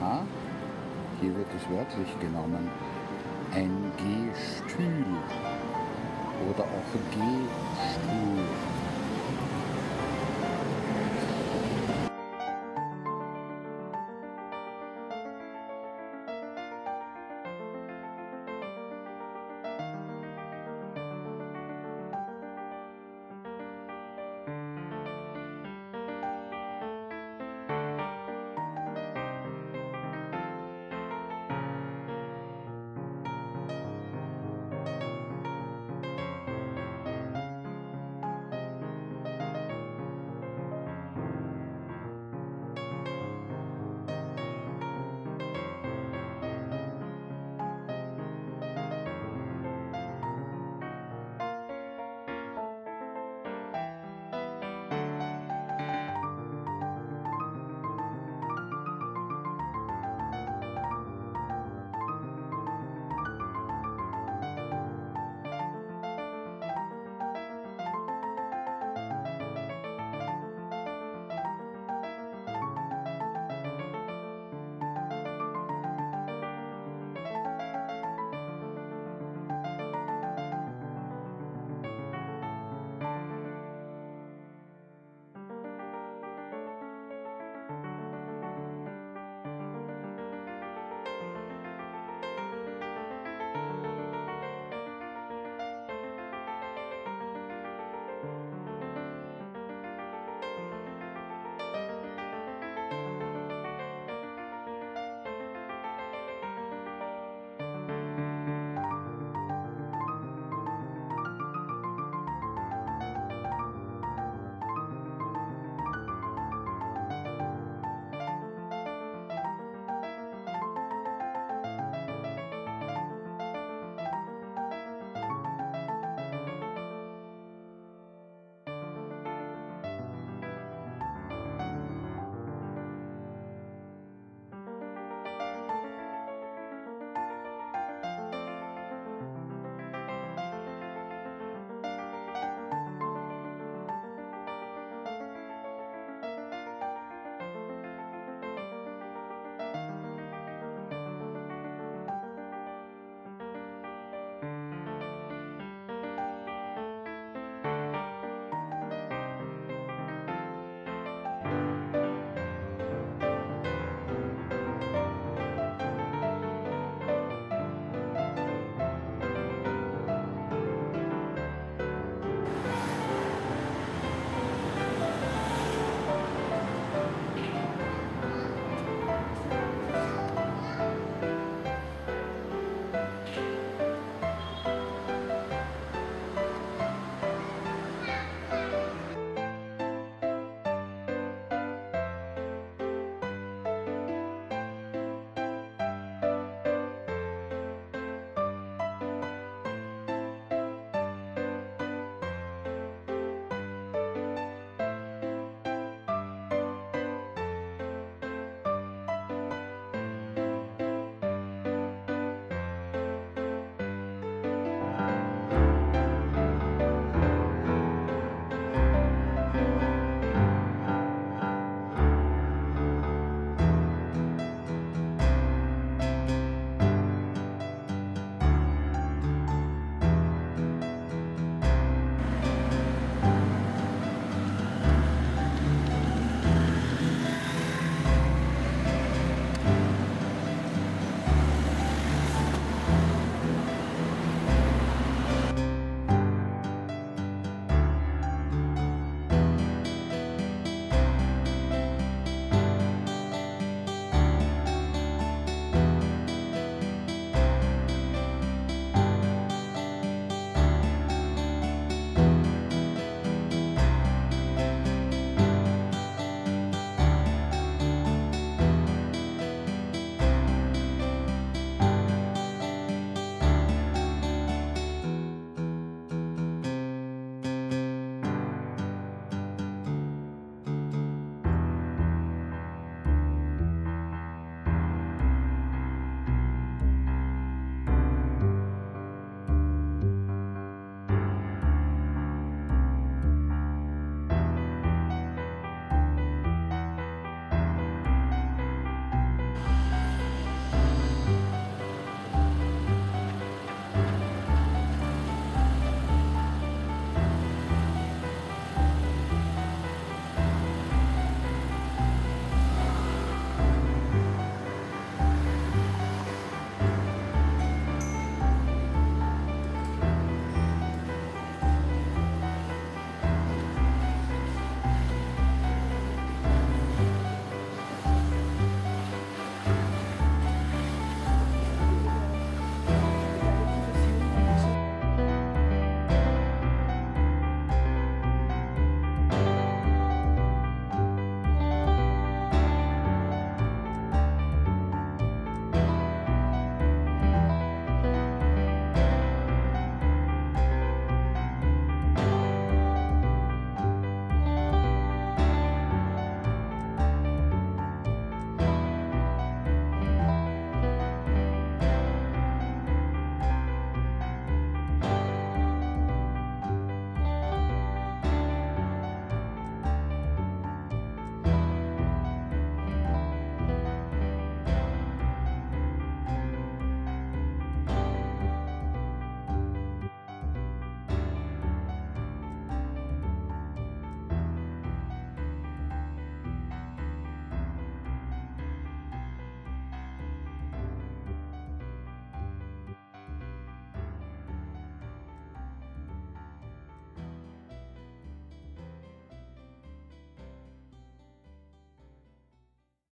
Aha, hier wird es wörtlich genommen. Ein Gehstühl oder auch Gestühl.